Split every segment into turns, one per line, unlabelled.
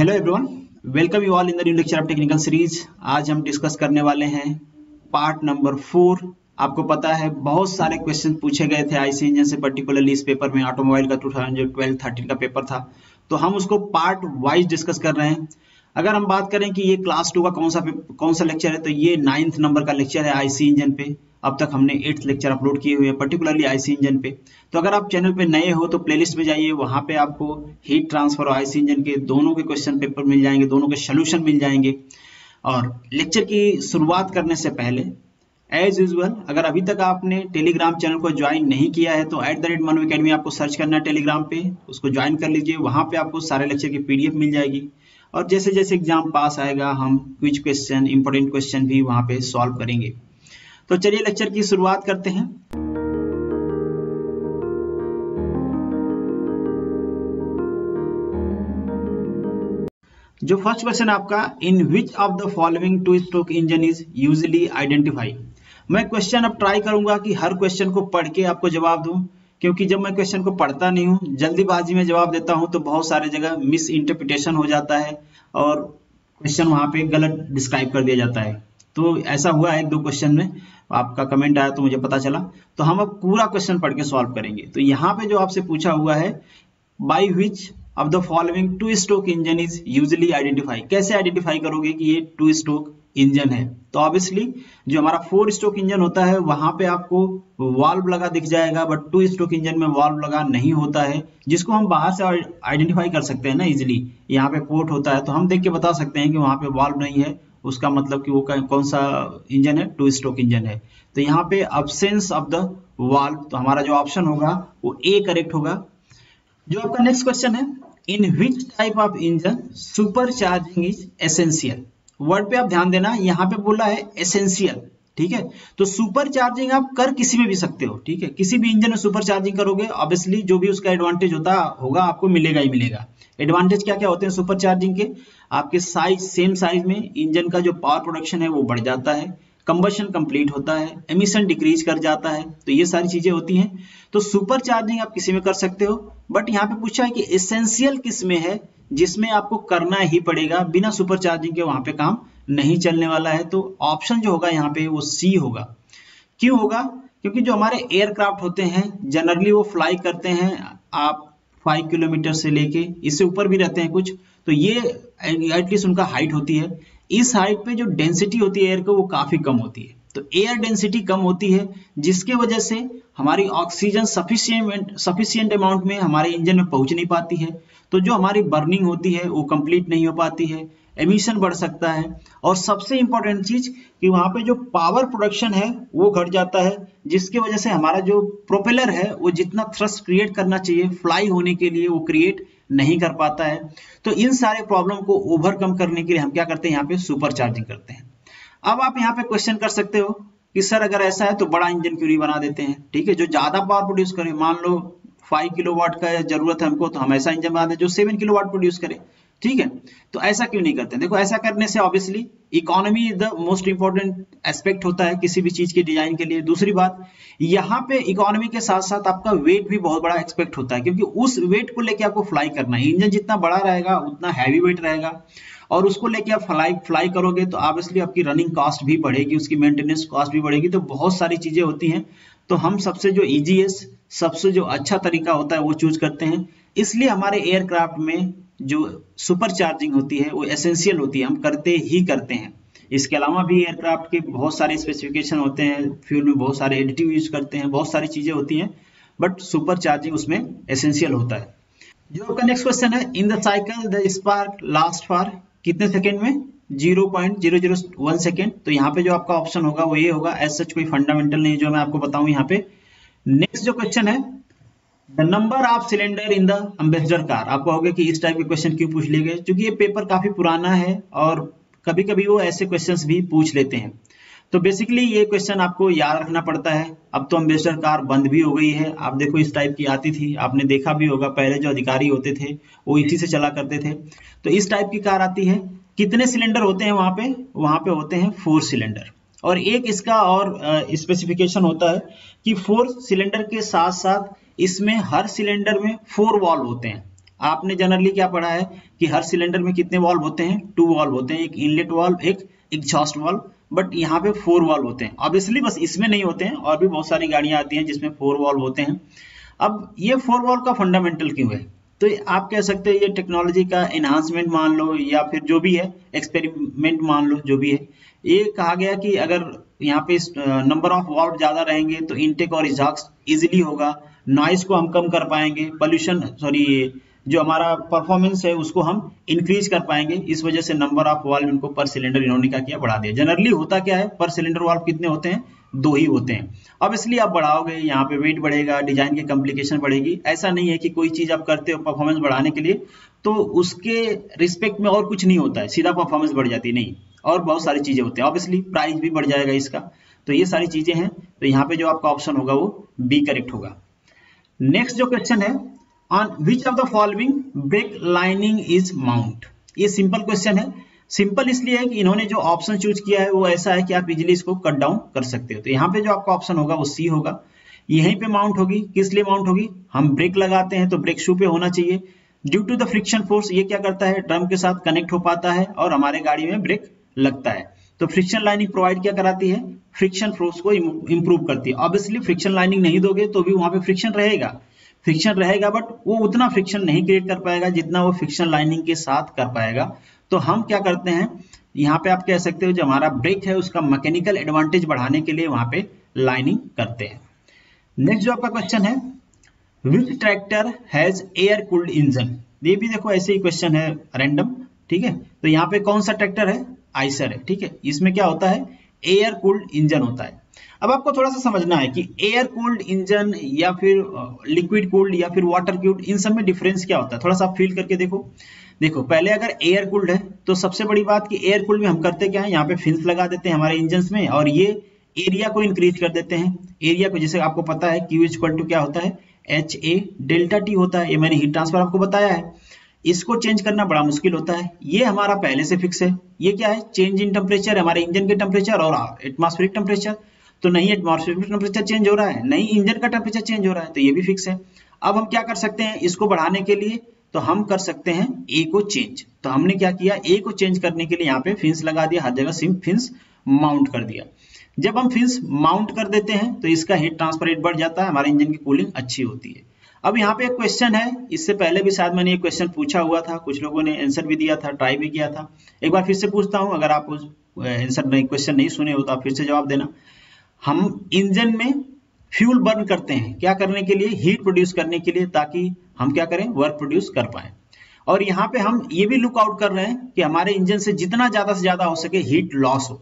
Hello everyone welcome you all in the new lecture of technical series आज हम discuss करने वाले हैं पार्ट नंबर फोर आपको पता है, बहुत सारे क्वेश्चन पूछे गए थे आईसी इंजन से पर्टिकुलरली इस पेपर में ऑटोमोबाइल का 2012 13 का पेपर था। तो हम उसको पार्ट वाइज डिस्कस कर रहे हैं। अगर हम बात करें कि ये क्लास टू का कौन सा कौन सा लेक्चर है तो ये नाइन्थ नंबर का लेक्चर है आईसी इंजन पे। अब तक हमने एट्थ लेक्चर अपलोड किए हुए हैं पर्टिकुलरली आईसी इंजन पे। तो अगर आप चैनल पे नए हो तो प्लेलिस्ट में जाइए, वहाँ पे आपको हीट ट्रांसफ़र और आईसी इंजन के दोनों के क्वेश्चन पेपर मिल जाएँगे, दोनों के सोल्यूशन मिल जाएँगे। और लेक्चर की शुरुआत करने से पहले एज यूजल अगर अभी तक आपने टेलीग्राम चैनल को ज्वाइन नहीं किया है तो at the rate Mano academy आपको सर्च करना है टेलीग्राम पे, उसको ज्वाइन कर लीजिए, वहाँ पे आपको सारे लेक्चर की पीडीएफ मिल जाएगी। और जैसे जैसे एग्ज़ाम पास आएगा, हम क्विज क्वेश्चन इंपॉर्टेंट क्वेश्चन भी वहाँ पे सॉल्व करेंगे। तो चलिए लेक्चर की शुरुआत करते हैं। जो फ़र्स्ट क्वेश्चन आपका in which of the following two stroke engine is usually identify मैं क्वेश्चन अब ट्राई करूँगा कि हर क्वेश्चन को पढ़ के आपको जवाब दूँ, क्योंकि जब मैं क्वेश्चन को पढ़ता नहीं हूँ, जल्दीबाजी में जवाब देता हूँ तो बहुत सारे जगह मिस इंटरप्रिटेशन हो जाता है और क्वेश्चन वहाँ पे गलत डिस्क्राइब कर दिया जाता है। तो ऐसा हुआ है एक दो क्वेश्चन में। आपका कमेंट आया तो मुझे पता चला। तो हम अब पूरा क्वेश्चन पढ़ के सॉल्व करेंगे। तो यहाँ पे जो आपसे पूछा हुआ है by which of the following two stroke engine is usually identify कैसे आइडेंटिफाई करोगे कि ये टू स्ट्रोक इंजन है? तो ऑब्वियसली जो हमारा फोर स्ट्रोक इंजन होता है, वहाँ पे आपको वाल्व लगा दिख जाएगा बट टू स्ट्रोक इंजन में वाल्व लगा नहीं होता है, जिसको हम बाहर से आइडेंटिफाई कर सकते हैं ना इजिली यहाँ पे पोर्ट होता है तो हम देख के बता सकते हैं कि वहाँ पे वाल्व नहीं है। उसका मतलब कि वो कौन सा इंजन है? टू स्ट्रोक इंजन है। तो यहाँ पे अब्सेंस ऑफ़ द वाल तो हमारा जो ऑप्शन होगा, वो ए करेक्ट होगा। जो आपका नेक्स्ट क्वेश्चन है in which type of engine super charging is essential word पे आप ध्यान देना, यहाँ पे बोला है एसेंशियल ठीक है? तो सुपर चार्जिंग आप कर किसी में भी सकते हो, ठीक है? किसी भी इंजन में सुपर चार्जिंग करोगे ऑब्वियसली जो भी उसका एडवांटेज होता होगा, आपको मिलेगा ही मिलेगा। एडवांटेज क्या क्या होते हैं सुपर चार्जिंग के? आपके साइज़ सेम साइज़ में इंजन का जो पावर प्रोडक्शन है, वो बढ़ जाता है। कंबशन कंप्लीट होता है एमिशन डिक्रीज कर जाता है तो ये सारी चीज़ें होती हैं। तो सुपर चार्जिंग आप किसी में कर सकते हो बट यहाँ पे पूछा है कि एसेंशियल किसमें है, जिसमें आपको करना ही पड़ेगा, बिना सुपर चार्जिंग के वहाँ पे काम नहीं चलने वाला है। तो ऑप्शन जो होगा यहाँ पे वो सी होगा। क्यों होगा? क्योंकि जो हमारे एयरक्राफ्ट होते हैं जनरली वो फ्लाई करते हैं, आप फाइव किलोमीटर से लेके, इससे ऊपर भी रहते हैं कुछ तो ये एटलीस्ट उनका हाइट होती है। इस हाइट पे जो डेंसिटी होती है एयर को, वो काफ़ी कम होती है। तो एयर डेंसिटी कम होती है, जिसके वजह से हमारी ऑक्सीजन सफिशियंट सफिशियंट अमाउंट में हमारे इंजन में पहुँच नहीं पाती है। तो जो हमारी बर्निंग होती है, वो कंप्लीट नहीं हो पाती है। एमिशन बढ़ सकता है। और सबसे इंपॉर्टेंट चीज़ कि वहाँ पे जो पावर प्रोडक्शन है, वो घट जाता है, जिसकी वजह से हमारा जो प्रोपेलर है, वो जितना थ्रस्ट क्रिएट करना चाहिए फ्लाई होने के लिए वो क्रिएट नहीं कर पाता है तो इन सारे प्रॉब्लम को ओवरकम करने के लिए हम क्या करते हैं? यहाँ पे सुपर चार्जिंग करते हैं। अब आप यहाँ पे क्वेश्चन कर सकते हो कि, सर, अगर ऐसा है तो बड़ा इंजन क्यों नहीं बना देते हैं? ठीक है, जो ज़्यादा पावर प्रोड्यूस करे, मान लो फाइव किलो वाट का ज़रूरत है हमको तो हम ऐसा इंजन बना दे जो सेवन किलो वाट प्रोड्यूस करे। ठीक है तो ऐसा क्यों नहीं करते देखो, ऐसा करने से obviously economy the most important aspect होता है किसी भी चीज़ के डिज़ाइन के लिए। दूसरी बात, यहाँ पे इकोनॉमी के साथ साथ आपका वेट भी बहुत बड़ा एक्सपेक्ट होता है, क्योंकि उस वेट को लेके आपको फ्लाई करना है। इंजन जितना बड़ा रहेगा, उतना हैवी वेट रहेगा। और उसको लेके आप फ्लाई फ्लाई करोगे तो ऑब्वियसली आपकी रनिंग कॉस्ट भी बढ़ेगी, उसकी मेंटेनेंस कॉस्ट भी बढ़ेगी। तो बहुत सारी चीज़ें होती हैं। तो हम सबसे जो इजीएस्ट सबसे जो अच्छा तरीका होता है वो चूज़ करते हैं। इसलिए हमारे एयरक्राफ्ट में जो सुपर चार्जिंग होती है, वो एसेंशियल होती है, हम करते ही करते हैं। इसके अलावा भी एयरक्राफ्ट के बहुत सारे स्पेसिफिकेशन होते हैं फ्यूल में बहुत सारे एडिटिव यूज़ करते हैं, बहुत सारी चीज़ें होती हैं बट सुपर चार्जिंग उसमें एसेंशियल होता है। जो आपका नेक्स्ट क्वेश्चन है in the cycle the spark last for कितने सेकेंड में? Zero point zero zero one second तो यहाँ पे जो आपका ऑप्शन होगा, वो ये होगा एज सच कोई फंडामेंटल नहीं जो मैं आपको बताऊँ यहाँ पे। नेक्स्ट जो क्वेश्चन है the number of cylinder in the Ambassador car आप कहोगे कि इस टाइप के क्वेश्चन क्यों पूछ लिए गए? क्योंकि ये पेपर काफ़ी पुराना है और कभी कभी वो ऐसे क्वेश्चन भी पूछ लेते हैं। तो बेसिकली ये क्वेश्चन आपको याद रखना पड़ता है। अब तो अम्बेसडर कार बंद भी हो गई है। आप देखो इस टाइप की आती थी। आपने देखा भी होगा, पहले जो अधिकारी होते थे, वो इसी से चला करते थे। तो इस टाइप की कार आती है। कितने सिलेंडर होते हैं वहाँ पे? वहाँ पे होते हैं फोर सिलेंडर और एक इसका और स्पेसिफिकेशन होता है कि फोर सिलेंडर के साथ साथ इसमें हर सिलेंडर में फोर वॉल्व होते हैं। आपने जनरली क्या पढ़ा है कि हर सिलेंडर में कितने वॉल्व होते हैं? टू वॉल्व होते हैं, एक इनलेट वॉल्व, एक एग्जॉस्ट वॉल्व, बट यहाँ पे फोर वॉल्व होते हैं। ऑब्वियसली बस इसमें नहीं होते हैं, और भी बहुत सारी गाड़ियाँ आती हैं जिसमें फोर वॉल्व होते हैं। अब ये फोर वॉल्व का फंडामेंटल क्यों है? तो आप कह सकते हैं ये टेक्नोलॉजी का एनहांसमेंट मान लो या फिर जो भी है एक्सपेरिमेंट मान लो, जो भी है। ये कहा गया कि अगर यहाँ पे नंबर ऑफ़ वॉल्व ज़्यादा रहेंगे तो इनटेक और एग्जॉस्ट इजिली होगा। नॉइस को हम कम कर पाएँगे पॉल्यूशन सॉरी जो हमारा परफॉर्मेंस है उसको हम इंक्रीज कर पाएँगे। इस वजह से नंबर ऑफ़ वाल्व इनको पर सिलेंडर इन्होंने क्या किया? बढ़ा दिया। जनरली होता क्या है? पर सिलेंडर वाल्व कितने होते हैं? दो ही होते हैं। अब इसलिए आप बढ़ाओगे, यहाँ पे वेट बढ़ेगा डिज़ाइन की कॉम्प्लिकेशन बढ़ेगी। ऐसा नहीं है कि कोई चीज़ आप करते हो परफॉर्मेंस बढ़ाने के लिए तो उसके रिस्पेक्ट में और कुछ नहीं होता है। सीधा परफॉर्मेंस बढ़ जाती नहीं, और बहुत सारी चीज़ें होती है। ऑब्वियसली प्राइस भी बढ़ जाएगा इसका। तो ये सारी चीज़ें हैं। तो यहाँ पे जो आपका ऑप्शन होगा वो बी करेक्ट होगा। नेक्स्ट जो क्वेश्चन है on which of the following brake lining is mount ये सिंपल क्वेश्चन है। सिंपल इसलिए है कि इन्होंने जो ऑप्शन चूज़ किया है, वो ऐसा है कि आप इजिली इसको कट डाउन कर सकते हो। तो यहाँ पे जो आपका ऑप्शन होगा, वो सी होगा। यहीं पे माउंट होगी। किस लिए माउंट होगी? हम ब्रेक लगाते हैं तो ब्रेक शू पे होना चाहिए। Due to the friction force ये क्या करता है? ड्रम के साथ कनेक्ट हो पाता है और हमारे गाड़ी में ब्रेक लगता है। तो फ्रिक्शन लाइनिंग प्रोवाइड क्या कराती है? फ्रिक्शन फोर्स को इम्प्रूव करती है। ऑब्वियसली फ्रिक्शन लाइनिंग नहीं दोगे तो भी वहाँ पे फ्रिक्शन रहेगा। फ्रिक्शन रहेगा बट वो उतना फ्रिक्शन नहीं क्रिएट कर पाएगा जितना वो फ्रिक्शन लाइनिंग के साथ कर पाएगा। तो हम क्या करते हैं, यहाँ पे आप कह सकते हो जो हमारा ब्रेक है, उसका मैकेनिकल एडवांटेज बढ़ाने के लिए वहाँ पे लाइनिंग करते हैं। नेक्स्ट जो आपका क्वेश्चन है which tractor has air cooled engine ये भी देखो ऐसे ही क्वेश्चन है रैंडम ठीक है? तो यहाँ पे कौन सा ट्रैक्टर है? आइसर है, ठीक है? इसमें क्या होता है एयर कूल्ड इंजन होता है। अब आपको थोड़ा सा समझना है कि एयर कूल्ड इंजन या फिर लिक्विड कूल्ड या फिर वाटर कूल्ड इन सब में डिफरेंस क्या होता है? थोड़ा सा फील करके देखो। देखो, पहले अगर एयर कूल्ड है तो सबसे बड़ी बात कि एयर कूल्ड में हम करते क्या है? यहाँ पे फिंस लगा देते हैं हमारे इंजन में और ये एरिया को इंक्रीज कर देते हैं। एरिया को, जैसे आपको पता है क्यू टू क्या होता है? एच ए डेल्टा टी होता है। ये मैंने हीट ट्रांसफ़र आपको बताया है। इसको चेंज करना बड़ा मुश्किल होता है। ये हमारा पहले से फिक्स है। ये क्या है? चेंज इन टेम्परेचर हमारे इंजन के टेम्परेचर और एटमॉस्फेरिक टेम्परेचर तो नहीं एटमॉस्फेरिक टेम्परेचर चेंज हो रहा है, नहीं इंजन का टेम्परेचर चेंज हो रहा है तो ये भी फिक्स है। अब हम क्या कर सकते हैं इसको बढ़ाने के लिए? तो हम कर सकते हैं ए को चेंज तो हमने क्या किया? ए को चेंज करने के लिए यहाँ पे फिंस लगा दिया। हर जगह सिम फिंस माउंट कर दिया। जब हम फिंस माउंट कर देते हैं तो इसका हीट ट्रांसफ़र रेट बढ़ जाता है। हमारे इंजन की कूलिंग अच्छी होती है। अब यहाँ पे एक क्वेश्चन है। इससे पहले भी शायद मैंने ये क्वेश्चन पूछा हुआ था। कुछ लोगों ने आंसर भी दिया था ट्राई भी किया था। एक बार फिर से पूछता हूँ, अगर आप आंसर नहीं क्वेश्चन नहीं सुने हो तो आप फिर से जवाब देना। हम इंजन में फ्यूल बर्न करते हैं, क्या करने के लिए? हीट प्रोड्यूस करने के लिए, ताकि हम क्या करें? वर्क प्रोड्यूस कर पाए। और यहाँ पे हम ये भी लुक आउट कर रहे हैं कि हमारे इंजन से जितना ज़्यादा से ज़्यादा हो सके हीट लॉस हो।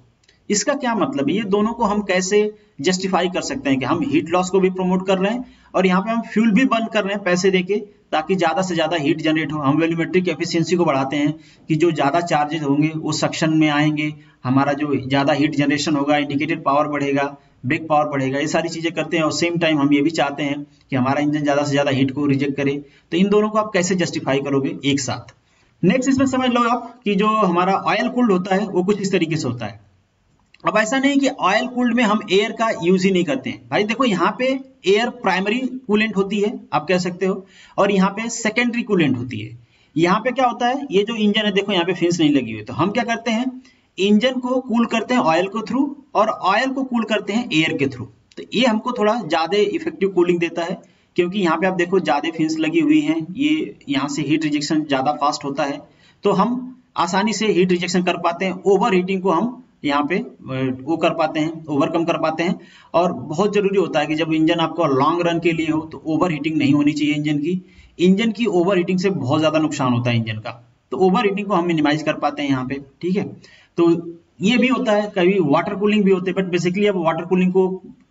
इसका क्या मतलब है? ये दोनों को हम कैसे जस्टिफाई कर सकते हैं कि हम हीट लॉस को भी प्रमोट कर रहे हैं और यहाँ पे हम फ्यूल भी बर्न कर रहे हैं पैसे देके, ताकि ज़्यादा से ज़्यादा हीट जनरेट हो। हम वेल्यूमेट्रिक एफिशिएंसी को बढ़ाते हैं कि जो ज़्यादा चार्जेस होंगे, वो सक्शन में आएँगे। हमारा जो ज़्यादा हीट जनरेशन होगा, इंडिकेटेड पावर बढ़ेगा, ब्रेक पावर बढ़ेगा, ये सारी चीज़ें करते हैं। और सेम टाइम हम ये भी चाहते हैं कि हमारा इंजन ज़्यादा से ज़्यादा हीट को रिजेक्ट करे। तो इन दोनों को आप कैसे जस्टिफाई करोगे एक साथ? नेक्स्ट इसमें समझ लो आप कि जो हमारा ऑयल कूल्ड होता है, वो कुछ इस तरीके से होता है। अब ऐसा नहीं कि ऑयल कूल्ड में हम एयर का यूज़ ही नहीं करते हैं। भाई देखो, यहाँ पे एयर प्राइमरी कूलेंट होती है, आप कह सकते हो, और यहाँ पे सेकेंडरी कूलेंट होती है। यहाँ पे क्या होता है, ये जो इंजन है, देखो यहाँ पे फिंस नहीं लगी हुई। तो हम क्या करते हैं, इंजन को कूल करते हैं ऑयल के थ्रू और ऑयल को कूल करते हैं एयर के थ्रू तो ये हमको थोड़ा ज़्यादा इफ़ेक्टिव कूलिंग देता है, क्योंकि यहाँ पे आप देखो ज़्यादा फिंस लगी हुई हैं, ये यहाँ से हीट रिजेक्शन ज़्यादा फास्ट होता है। तो हम आसानी से हीट रिजेक्शन कर पाते हैं ओवर हीटिंग को हम यहाँ पे, वो कर पाते हैं ओवरकम कर पाते हैं। और बहुत ज़रूरी होता है कि जब इंजन आपको लॉन्ग रन के लिए हो तो ओवर हीटिंग नहीं होनी चाहिए इंजन की। इंजन की ओवर हीटिंग से बहुत ज़्यादा नुकसान होता है इंजन का। तो ओवर हीटिंग को हम मिनिमाइज कर पाते हैं यहाँ पे, ठीक है? तो ये भी होता है, कभी वाटर कूलिंग भी होते हैं बट बेसिकली अब वाटर कूलिंग को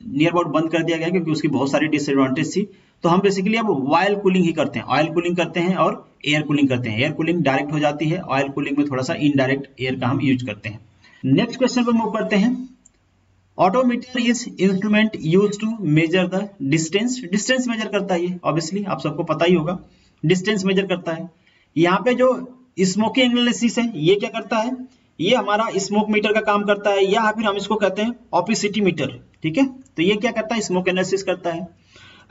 नियर अबाउट बंद कर दिया गया क्योंकि उसकी बहुत सारी डिसएडवांटेज थी। तो हम बेसिकली अब ऑयल कूलिंग ही करते हैं। ऑयल कूलिंग करते हैं और एयर कूलिंग करते हैं। एयर कूलिंग डायरेक्ट हो जाती है। ऑयल कूलिंग में थोड़ा सा इनडायरेक्ट एयर का हम यूज़ करते हैं। नेक्स्ट क्वेश्चन पर मूव करते हैं. Odometer is instrument use to measure the distance distance measure करता है ये ऑब्वियसली आप सबको पता ही होगा. डिस्टेंस मेजर करता है. यहाँ पे जो स्मोकिंग एनालिसिस है, ये क्या करता है? ये हमारा स्मोक मीटर का काम करता है, या फिर हम इसको कहते हैं ऑपिसिटी मीटर ठीक है? तो ये क्या करता है? स्मोक एनालिसिस करता है.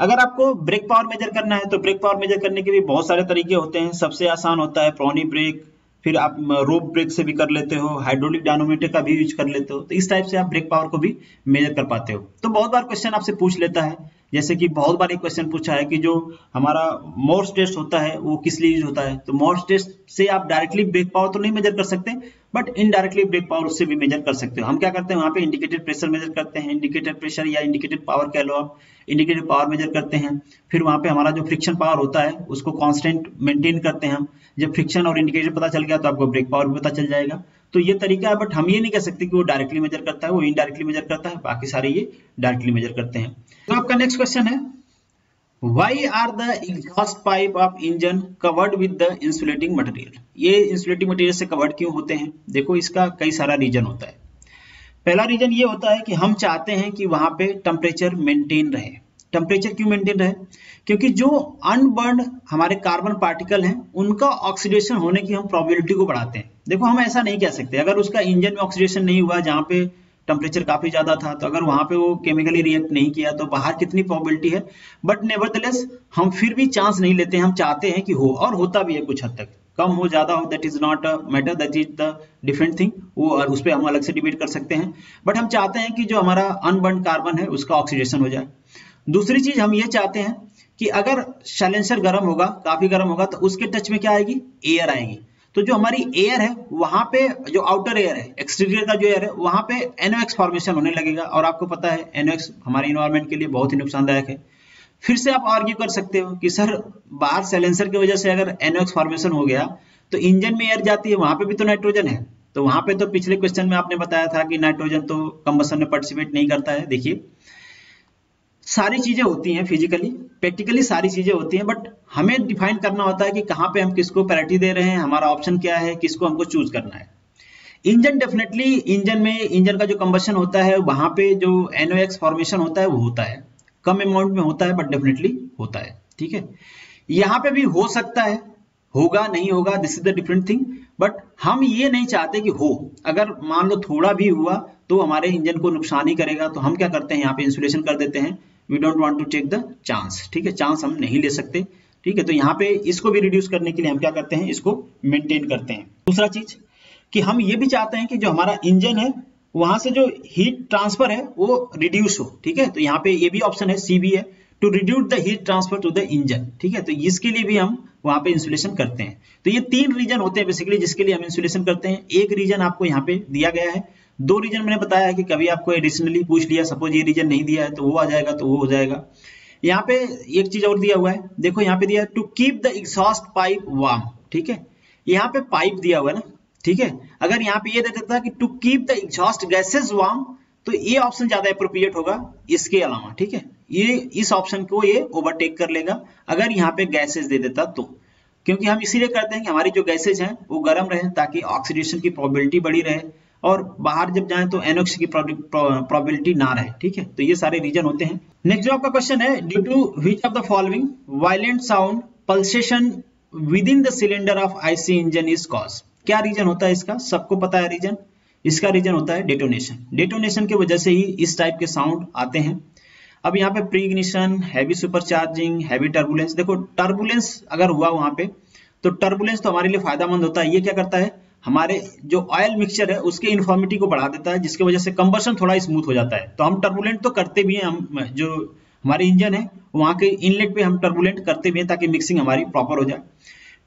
अगर आपको ब्रेक पावर मेजर करना है तो ब्रेक पावर मेजर करने के भी बहुत सारे तरीके होते हैं. सबसे आसान होता है प्रोनी ब्रेक फिर आप रोप ब्रेक से भी कर लेते हो हाइड्रोलिक डायनोमीटर का भी यूज़ कर लेते हो तो इस टाइप से आप ब्रेक पावर को भी मेजर कर पाते हो। तो बहुत बार क्वेश्चन आपसे पूछ लेता है जैसे कि बहुत बार एक क्वेश्चन पूछा है कि जो हमारा मोर्स टेस्ट होता है, वो किस लिए यूज़ होता है? तो मोर्स टेस्ट से आप डायरेक्टली ब्रेक पावर तो नहीं मेजर कर सकते बट इनडायरेक्टली ब्रेक पावर उससे भी मेजर कर सकते हो। हम क्या करते हैं? वहाँ पे इंडिकेटेड प्रेशर मेजर करते हैं। इंडिकेटेड प्रेशर या इंडिकेटेड पावर कह लो आप। इंडिकेटेड पावर मेजर करते हैं। फिर वहाँ पे हमारा जो फ्रिक्शन पावर होता है, उसको कॉन्स्टेंट मेंटेन करते हैं हम। जब फ्रिक्शन और इंडिकेटर पता चल गया तो आपको ब्रेक पावर भी पता चल जाएगा। तो ये तरीका है बट हम ये नहीं कह सकते कि वो डायरेक्टली मेजर करता है, वो इनडायरेक्टली मेजर करता है, बाकी सारे ये डायरेक्टली मेजर करते हैं। तो आपका नेक्स्ट क्वेश्चन है why are the exhaust pipe of engine covered with the insulating material ये इंसुलेटिंग मटेरियल से कवर्ड क्यों होते हैं? देखो, इसका कई सारा रीजन होता है। पहला रीजन ये होता है कि हम चाहते हैं कि वहाँ पे टेम्परेचर मेंटेन रहे। टेम्परेचर क्यों मेंटेन रहे? क्योंकि जो अनबर्न हमारे कार्बन पार्टिकल हैं, उनका ऑक्सीडेशन होने की हम प्रोबेबिलिटी को बढ़ाते हैं। देखो, हम ऐसा नहीं कह सकते। अगर उसका इंजन में ऑक्सीडेशन नहीं हुआ, जहाँ पे टेम्परेचर काफ़ी ज़्यादा था तो अगर वहाँ पे वो केमिकली रिएक्ट नहीं किया तो बाहर कितनी प्रोबेबिलिटी है? बट नेवरदलेस हम फिर भी चांस नहीं लेते। हम चाहते हैं कि हो, और होता भी है कुछ हद तक। कम हो, ज़्यादा हो that is not matter that is the different thing वो, और उस पर हम अलग से डिबेट कर सकते हैं। बट हम चाहते हैं कि जो हमारा अनबर्न कार्बन है, उसका ऑक्सीडेशन हो जाए। दूसरी चीज़ हम ये चाहते हैं कि अगर सैलेंसर गर्म होगा, काफ़ी गर्म होगा तो उसके टच में क्या आएगी? एयर आएगी। तो जो हमारी एयर है, वहाँ पे जो आउटर एयर है एक्सटीरियर का जो एयर है, वहाँ पे एनओएक्स फॉर्मेशन होने लगेगा। और आपको पता है एनओएक्स हमारे इन्वायरमेंट के लिए बहुत ही नुकसानदायक है। फिर से आप आर्ग्यू कर सकते हो कि, सर, बाहर सैलेंसर की वजह से अगर एनओएक्स फॉर्मेशन हो गया तो इंजन में एयर जाती है, वहाँ पे भी तो नाइट्रोजन है। तो वहाँ पे तो पिछले क्वेश्चन में आपने बताया था कि नाइट्रोजन तो कंबसन में पार्टिसिपेट नहीं करता है। देखिए सारी चीज़ें होती हैं फिजिकली प्रैक्टिकली सारी चीज़ें होती हैं बट हमें डिफाइन करना होता है कि कहाँ पे हम किसको पैरिटी दे रहे हैं, हमारा ऑप्शन क्या है, किसको हमको चूज़ करना है। इंजन डेफिनेटली इंजन में, इंजन का जो कंबशन होता है, वहाँ पे जो एनओएक्स फॉर्मेशन होता है, वो होता है। कम अमाउंट में होता है बट डेफिनेटली होता है, ठीक है? यहाँ पे भी हो सकता है, होगा, नहीं होगा this is the different thing but हम ये नहीं चाहते कि हो। अगर मान लो थोड़ा भी हुआ तो हमारे इंजन को नुकसान ही करेगा तो हम क्या करते हैं, यहाँ पे इंसुलेशन कर देते हैं। We don't want to take the chance ठीक है? चांस हम नहीं ले सकते। ठीक है? तो यहाँ पे इसको भी रिड्यूस करने के लिए हम क्या करते हैं? इसको मेंटेन करते हैं। दूसरा चीज़, कि हम ये भी चाहते हैं कि जो हमारा इंजन है, वहाँ से जो हीट ट्रांसफ़र है, वो रिड्यूस हो। ठीक है? तो यहाँ पे ये भी ऑप्शन है सी भी है to reduce the heat transfer to the engine ठीक है? तो इसके लिए भी हम वहाँ पे इंसुलेशन करते हैं। तो ये तीन रीजन होते हैं बेसिकली जिसके लिए हम इंसुलेशन करते हैं। एक रीजन आपको यहाँ पे दिया गया है दो रीजन मैंने बताया है कि कभी आपको एडिशनली पूछ लिया सपोज़ ये रीजन नहीं दिया है तो वो आ जाएगा तो वो हो जाएगा। यहाँ पे एक चीज़ और दिया हुआ है। देखो, यहाँ पे दिया है to keep the exhaust pipe warm ठीक है? यहाँ पे पाइप दिया हुआ है ना? ठीक है? अगर यहाँ पे ये दे देता कि to keep the exhaust gases warm तो ये ऑप्शन ज़्यादा अप्रोप्रिएट होगा इसके अलावा। ठीक है? ये, इस ऑप्शन को ये ओवरटेक कर लेगा, अगर यहाँ पे गैसेज दे देता तो। क्योंकि हम इसीलिए करते हैं कि हमारी जो गैसेज हैं, वो गर्म रहे ताकि ऑक्सीडेशन की प्रोबेबिलिटी बढ़ी रहे। और बाहर जब जाए तो एनोक्स की प्रोबेबिलिटी ना रहे, ठीक है? तो ये सारे रीजन होते हैं। नेक्स्ट जो आपका क्वेश्चन है due to which of the following violent sound pulsation within the cylinder of IC engine is cause क्या रीजन होता है इसका? सबको पता है रीजन इसका रीजन होता है डेटोनेशन डेटोनेशन की वजह से ही इस टाइप के साउंड आते हैं। अब यहाँ पे preignition heavy supercharging heavy turbulence देखो टर्बुलेंस अगर हुआ वहाँ पे तो टर्बुलेंस तो हमारे लिए फायदामंद होता है। ये क्या करता है? हमारे जो ऑयल मिक्सचर है, उसके इन्फॉर्मिटी को बढ़ा देता है, जिसकी वजह से कंबर्सन थोड़ा स्मूथ हो जाता है। तो हम टर्बुलेंट तो करते भी हैं, हम, जो हमारे इंजन है, वहाँ के इनलेट पे हम टर्बुलेंट करते भी हैं, ताकि मिक्सिंग हमारी प्रॉपर हो जाए।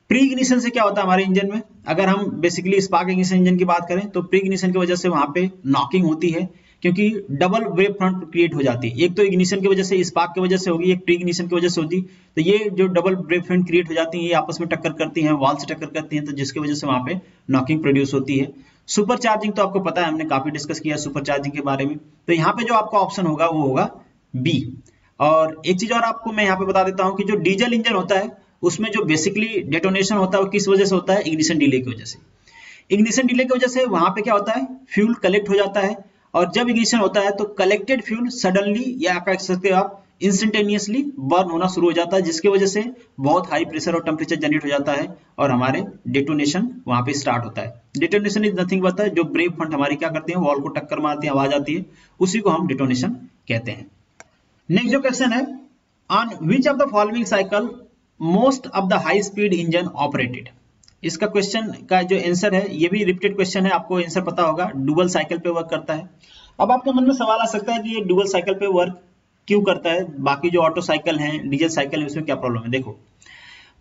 प्री इग्निशन से क्या होता है हमारे इंजन में? अगर हम बेसिकली स्पार्क इग्निशन इंजन की बात करें तो प्री इग्निशन की वजह से वहाँ पे नॉकिंग होती है। क्योंकि डबल वेव फ्रंट क्रिएट हो जाती है। एक तो इग्निशन की वजह से स्पार्क की वजह से होगी, एक प्री इग्निशन की वजह से होती। तो ये जो डबल वेव फ्रंट क्रिएट हो जाती है, ये आपस में टक्कर करती हैं वॉल से टक्कर करती हैं तो जिसकी वजह से वहाँ पे नॉकिंग प्रोड्यूस होती है। सुपर चार्जिंग तो आपको पता है, हमने काफ़ी डिस्कस किया सुपर चार्जिंग के बारे में। तो यहाँ पे जो आपका ऑप्शन होगा, वो होगा बी और एक चीज़ और आपको मैं यहाँ पे बता देता हूँ कि जो डीजल इंजन होता है, उसमें जो बेसिकली डेटोनेशन होता है, वो किस वजह से होता है? इग्निशन डिले की वजह से। इग्निशन डिले की वजह से वहाँ पे क्या होता है? फ्यूल कलेक्ट हो जाता है। और जब इग्निशन होता है तो कलेक्टेड फ्यूल सडनली या कह सकते हो आप इंस्टेंटेनियसली बर्न होना शुरू हो जाता है, जिसकी वजह से बहुत हाई प्रेशर और टेम्परेचर जनरेट हो जाता है और हमारे डिटोनेशन वहाँ पे स्टार्ट होता है। डिटोनेशन इज़ नथिंग बता है जो ब्रेक फंड हमारी क्या करते हैं वॉल को टक्कर मारते हैं, आवाज़ आती है, उसी को हम डिटोनेशन कहते हैं। नेक्स्ट जो क्वेश्चन है on which of the following cycle most of the high speed engine operated इसका क्वेश्चन का जो आंसर है, ये भी रिपीटेड क्वेश्चन है, आपको आंसर पता होगा डुबल साइकिल पे वर्क करता है। अब आपके मन में सवाल आ सकता है कि ये डुबल साइकिल पे वर्क क्यों करता है? बाकी जो ऑटो साइकिल है डीजल साइकिल है उसमें क्या प्रॉब्लम है? देखो,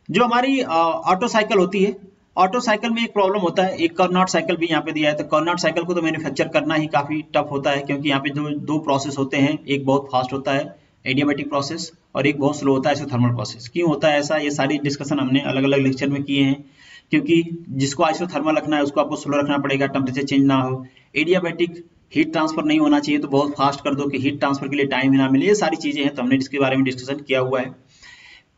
जो हमारी ऑटो साइकिल होती है ऑटो साइकिल में एक प्रॉब्लम होता है, एक कर्नॉट साइकिल भी यहाँ पे दिया है तो कर्नॉट साइकिल को तो मैन्युफैक्चर करना ही काफ़ी टफ होता है, क्योंकि यहाँ पे जो, दो प्रोसेस होते हैं, एक बहुत फास्ट होता है एडियामेटिक प्रोसेस और एक बहुत स्लो होता है थर्मल प्रोसेस क्यों होता है ऐसा? ये सारी डिस्कशन हमने अलग अलग लेक्चर में किए हैं। क्योंकि जिसको आइसोथर्मल रखना है, उसको आपको स्लो रखना पड़ेगा टेम्परेचर चेंज ना हो। एडियाबैटिक हीट ट्रांसफ़र नहीं होना चाहिए तो बहुत फास्ट कर दो कि हीट ट्रांसफ़र के लिए टाइम ही ना मिले। ये सारी चीज़ें हैं तो हमने इसके बारे में डिस्कशन किया हुआ है।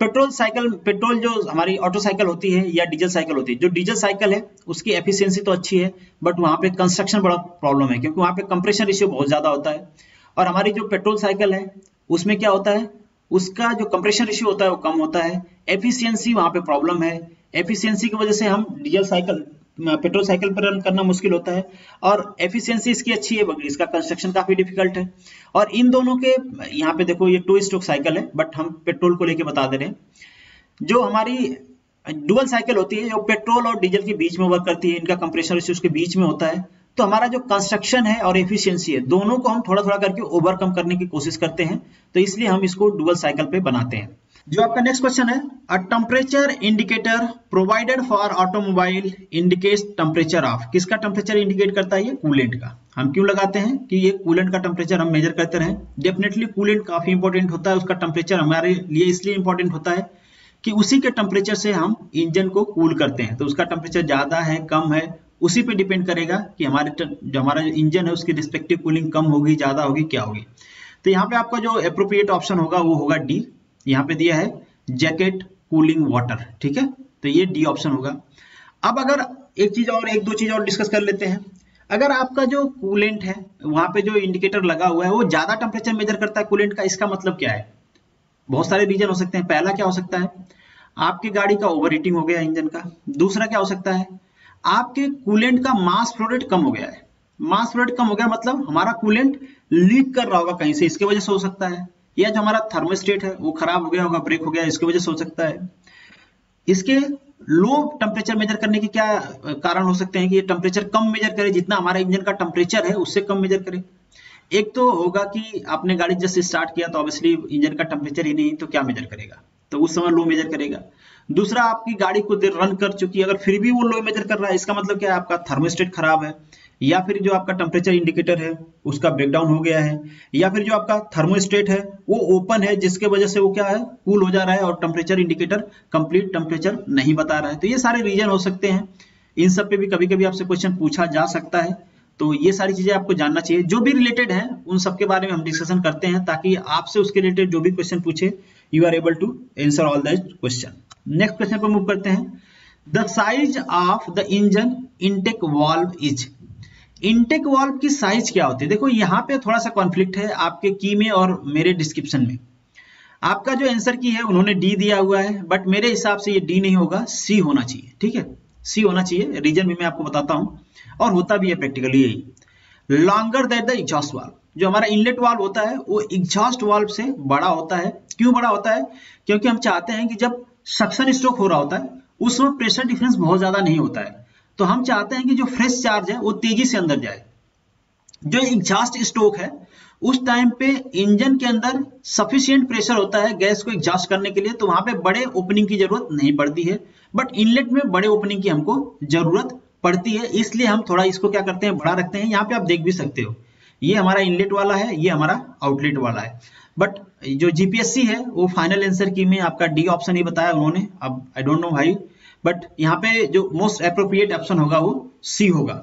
पेट्रोल साइकिल पेट्रोल जो हमारी ऑटो साइकिल होती है या डीजल साइकिल होती है, जो डीजल साइकिल है, उसकी एफिशिएंसी तो अच्छी है बट वहाँ पे कंस्ट्रक्शन बड़ा प्रॉब्लम है, क्योंकि वहाँ पे कंप्रेशन रेशियो बहुत ज़्यादा होता है। और हमारी जो पेट्रोल साइकिल है, उसमें क्या होता है? उसका जो कंप्रेशन रेशियो होता है, वो कम होता है। एफिशिएंसी वहाँ पे प्रॉब्लम है। एफिशिएंसी की वजह से हम डीजल साइकिल पेट्रोल साइकिल पर रन करना मुश्किल होता है। और एफिशिएंसी इसकी अच्छी है इसका कंस्ट्रक्शन काफ़ी डिफ़िकल्ट है। और इन दोनों के, यहाँ पे देखो ये टू स्ट्रोक साइकिल है बट हम पेट्रोल को लेके बता दे रहे हैं। जो हमारी डुअल साइकिल होती है, जो पेट्रोल और डीजल के बीच में वर्क करती है, इनका कंप्रेशर उसके बीच में होता है तो हमारा जो कंस्ट्रक्शन है और एफिशिएंसी है, दोनों को हम थोड़ा थोड़ा करके ओवरकम करने की कोशिश करते हैं तो इसलिए हम इसको डुअल साइकिल पे बनाते हैं। जो आपका नेक्स्ट क्वेश्चन है a temperature indicator provided for automobile indicates temperature of किसका टेम्परेचर इंडिकेट करता है ये? कूलेंट का। हम क्यों लगाते हैं? कि ये कूलेंट का टेम्परेचर हम मेजर करते रहे। डेफिनेटली कूलेंट काफ़ी इंपॉर्टेंट होता है, उसका टेम्परेचर हमारे लिए इसलिए इंपॉर्टेंट होता है कि उसी के टेम्परेचर से हम इंजन को कूल करते हैं। तो उसका टेम्परेचर ज़्यादा है, कम है, उसी पे डिपेंड करेगा कि हमारे जो हमारा जो इंजन है, उसकी रिस्पेक्टिव कूलिंग कम होगी, ज़्यादा होगी, क्या होगी। तो यहाँ पे आपका जो अप्रोप्रिएट ऑप्शन होगा, वो होगा डी यहाँ पे दिया है जैकेट, कूलिंग वाटर, ठीक है? तो ये डी ऑप्शन होगा। अब अगर एक चीज़ और, एक दो चीज़ और डिस्कस कर लेते हैं। अगर आपका जो कूलेंट है, वहाँ पे जो इंडिकेटर लगा हुआ है, वो ज़्यादा टेम्परेचर मेजर करता है कूलेंट का, इसका मतलब क्या है? बहुत सारे रीजन हो सकते हैं। पहला क्या हो सकता है? आपकी गाड़ी का ओवर हीटिंग हो गया इंजन का। दूसरा क्या हो सकता है? आपके कूलेंट का मास रेट कम हो गया है। मास रेट कम हो गया मतलब हमारा कूलेंट लीक कर रहा होगा कहीं से, इसकी वजह से हो सकता है। या जो हमारा थर्मोस्टेट है, वो खराब हो गया होगा ब्रेक हो गया, इसकी वजह से हो सकता है। इसके लो टेम्परेचर मेजर करने के क्या कारण हो सकते हैं कि ये टेम्परेचर कम मेजर करे, जितना हमारा इंजन का टेम्परेचर है, उससे कम मेजर करे। एक तो होगा कि आपने गाड़ी जस्ट स्टार्ट किया तो ऑब्वियसली इंजन का टेम्परेचर ही नहीं तो क्या मेजर करेगा? तो उस समय लो मेजर करेगा। दूसरा, आपकी गाड़ी को देर रन कर चुकी है, अगर फिर भी वो लो मेजर कर रहा है, इसका मतलब क्या है? आपका थर्मोस्टेट खराब है। या फिर जो आपका टेम्परेचर इंडिकेटर है, उसका ब्रेकडाउन हो गया है, या फिर जो आपका थर्मोस्टेट है, वो ओपन है, जिसके वजह से वो क्या है कूल हो जा रहा है और टेम्परेचर इंडिकेटर कंप्लीट टेम्परेचर नहीं बता रहा है। तो ये सारे रीजन हो सकते हैं। इन सब पे भी कभी कभी आपसे क्वेश्चन पूछा जा सकता है। तो ये सारी चीज़ें आपको जानना चाहिए। जो भी रिलेटेड है, उन सब के बारे में हम डिस्कशन करते हैं, ताकि आपसे उसके रिलेटेड जो भी क्वेश्चन पूछे you are able to answer all the question next question पर मूव करते हैं। The size of the engine intake valve is intake valve की साइज़ क्या होती है? देखो, यहाँ पे थोड़ा सा कॉन्फ्लिक्ट है आपके की में और मेरे डिस्क्रिप्शन में। आपका जो आंसर की है, उन्होंने डी दिया हुआ है बट मेरे हिसाब से ये डी नहीं होगा सी होना चाहिए, ठीक है? सी होना चाहिए रीजन भी मैं आपको बताता हूँ, और होता भी है प्रैक्टिकली यही। Longer that the exhaust valve जो हमारा इनलेट वाल्व होता है, वो एग्जॉस्ट वाल्व से बड़ा होता है। क्यों बड़ा होता है? क्योंकि हम चाहते हैं कि जब सक्शन स्ट्रोक हो रहा होता है उसमें प्रेशर डिफरेंस बहुत ज़्यादा नहीं होता है। तो हम चाहते हैं कि जो फ्रेश चार्ज है, वो तेज़ी से अंदर जाए। जो एग्जास्ट स्ट्रोक है, उस टाइम पे इंजन के अंदर सफिशियंट प्रेशर होता है गैस को एग्जॉस्ट करने के लिए तो वहाँ पे बड़े ओपनिंग की ज़रूरत नहीं पड़ती है। बट इनलेट में बड़े ओपनिंग की हमको ज़रूरत पड़ती है, इसलिए हम थोड़ा इसको क्या करते हैं बड़ा रखते हैं। यहाँ पे आप देख भी सकते हो, ये हमारा इनलेट वाला है, ये हमारा आउटलेट वाला है। बट जो जीपीएससी है, वो फाइनल आंसर की में आपका डी ऑप्शन ही बताया उन्होंने। अब आई डोंट नो भाई बट यहाँ पे जो मोस्ट अप्रोप्रिएट ऑप्शन होगा वो सी होगा।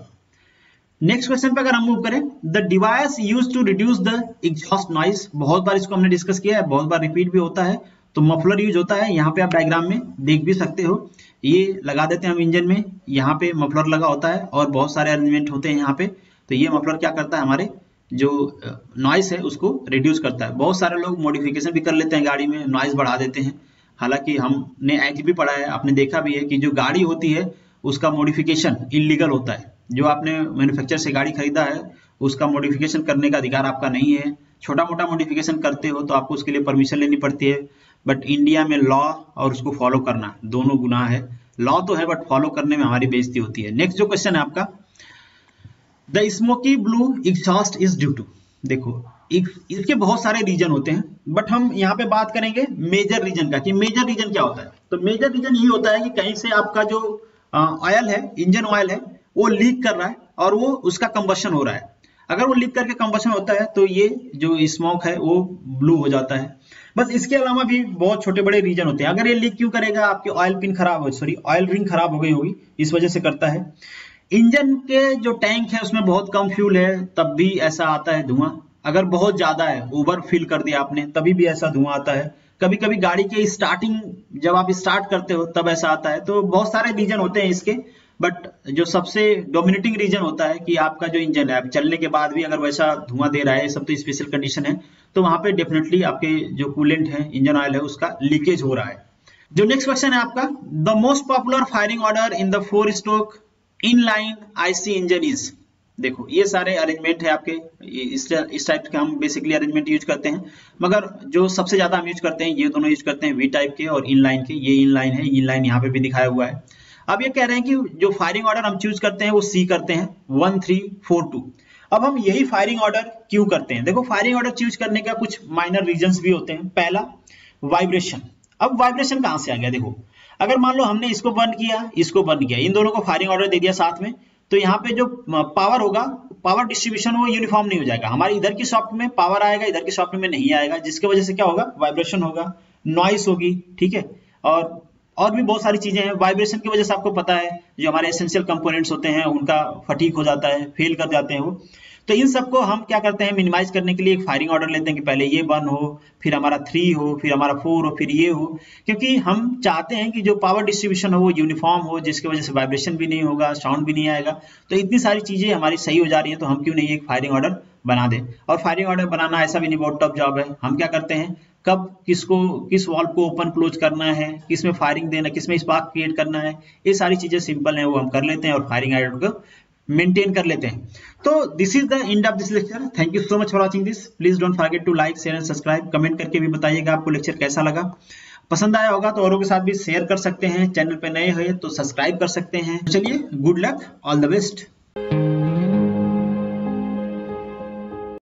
नेक्स्ट क्वेश्चन पे अगर हम मूव करें the device use to reduce the exhaust noise बहुत बार इसको हमने डिस्कस किया है, बहुत बार रिपीट भी होता है तो मफलर यूज़ होता है, यहाँ पे आप डायग्राम में देख भी सकते हो। ये लगा देते हैं हम इंजन में, यहाँ पे मफलर लगा होता है और बहुत सारे अरेंजमेंट होते हैं यहाँ पे तो ये मफलर क्या करता है हमारे, जो नॉइस है उसको रिड्यूस करता है। बहुत सारे लोग मॉडिफिकेशन भी कर लेते हैं गाड़ी में नॉइस बढ़ा देते हैं। हालाँकि हमने एच भी पढ़ा है, आपने देखा भी है कि जो गाड़ी होती है, उसका मॉडिफिकेशन इलीगल होता है। जो आपने मैन्युफैक्चर से गाड़ी खरीदा है, उसका मॉडिफिकेशन करने का अधिकार आपका नहीं है। छोटा मोटा मॉडिफिकेशन करते हो तो आपको उसके लिए परमिशन लेनी पड़ती है। बट इंडिया में लॉ और उसको फॉलो करना, दोनों गुनाह है। लॉ तो है बट फॉलो करने में हमारी बेजती होती है। नेक्स्ट जो क्वेश्चन है आपका the smoky blue exhaust is due to देखो इसके बहुत सारे रीजन होते हैं बट हम यहाँ पे बात करेंगे मेजर रीजन का कि मेजर रीजन क्या होता है। तो मेजर रीजन ये होता है कि कहीं से आपका जो ऑयल है इंजन ऑयल है, वो लीक कर रहा है और वो उसका कंबशन हो रहा है। अगर वो लीक करके कंबशन होता है तो ये जो स्मोक है, वो ब्लू हो जाता है। बस इसके अलावा भी बहुत छोटे बड़े रीजन होते हैं। अगर ये लीक क्यों करेगा, आपकी ऑयल पिन खराब हो सॉरी ऑयल रिंग खराब हो गई होगी, इस वजह से करता है। इंजन के जो टैंक है, उसमें बहुत कम फ्यूल है, तब भी ऐसा आता है धुआँ। अगर बहुत ज़्यादा है ओवर फिल कर दिया आपने, तभी भी ऐसा धुआँ आता है। कभी कभी गाड़ी के स्टार्टिंग जब आप स्टार्ट करते हो, तब ऐसा आता है। तो बहुत सारे रीजन होते हैं इसके बट जो सबसे डोमिनेटिंग रीजन होता है कि आपका जो इंजन है चलने के बाद भी अगर वैसा धुआँ दे रहा है सब तो स्पेशल कंडीशन है तो वहाँ पे डेफिनेटली आपके जो कूलेंट है इंजन ऑयल है, उसका लीकेज हो रहा है। जो नेक्स्ट क्वेश्चन है आपका the most popular firing order in the four stroke inline IC engine is देखो, ये सारे अरेंजमेंट है आपके। इस टाइप के हम बेसिकली अरेंजमेंट यूज़ करते हैं। मगर जो सबसे ज़्यादा हम यूज़ करते हैं, ये दोनों यूज़ करते हैं वी टाइप के और इन लाइन के। ये इन लाइन है इन लाइन यहाँ पे भी दिखाया हुआ है। अब ये कह रहे हैं कि जो फायरिंग ऑर्डर हम चूज़ करते हैं, वो सी करते हैं। वन थ्री फोर टू अब हम यही फायरिंग ऑर्डर क्यों करते हैं? देखो फायरिंग ऑर्डर चूज़ करने का कुछ माइनर रीजन भी होते हैं। पहला वाइब्रेशन अब वाइब्रेशन कहाँ से आ गया? देखो, अगर मान लो हमने इसको बंद किया, इसको बंद किया। इन दोनों को फायरिंग ऑर्डर दे दिया साथ में। तो यहाँ पे जो पावर होगा पावर डिस्ट्रीब्यूशन वो यूनिफॉर्म नहीं हो जाएगा। हमारे इधर की सॉफ्ट में पावर आएगा, इधर की सॉफ्ट में नहीं आएगा, जिसकी वजह से क्या होगा? वाइब्रेशन होगा नॉइस होगी, ठीक है? और और भी बहुत सारी चीज़ें हैं। वाइब्रेशन की वजह से आपको पता है, जो हमारे एसेंशियल कंपोनेंट्स होते हैं, उनका फटीक हो जाता है फेल कर जाते हैं वो। तो इन सबको हम क्या करते हैं मिनिमाइज करने के लिए एक फायरिंग ऑर्डर लेते हैं कि पहले ये वन हो, फिर हमारा थ्री हो, फिर हमारा फोर हो, फिर ये हो। क्योंकि हम चाहते हैं कि जो पावर डिस्ट्रीब्यूशन हो, वो यूनिफॉर्म हो, जिसकी वजह से वाइब्रेशन भी नहीं होगा साउंड भी नहीं आएगा। तो इतनी सारी चीज़ें हमारी सही हो जा रही है तो हम क्यों नहीं एक फायरिंग ऑर्डर बना दें? और फायरिंग ऑर्डर बनाना ऐसा भी नहीं, बहुत टफ जॉब है। हम क्या करते हैं, कब किसको, किस वॉल्व को ओपन क्लोज करना है किसमें फायरिंग देना किसमें स्पार्क क्रिएट करना है, ये सारी चीज़ें सिंपल हैं, वो हम कर लेते हैं और फायरिंग आइडल को मेंटेन कर लेते हैं। तो this is the end of this lecture thank you so much for watching this please don't forget to like share and subscribe comment करके भी बताइएगा आपको लेक्चर कैसा लगा। पसंद आया होगा तो औरों के साथ भी शेयर कर सकते हैं। चैनल पर नए हुए तो सब्सक्राइब कर सकते हैं। चलिए good luck all the best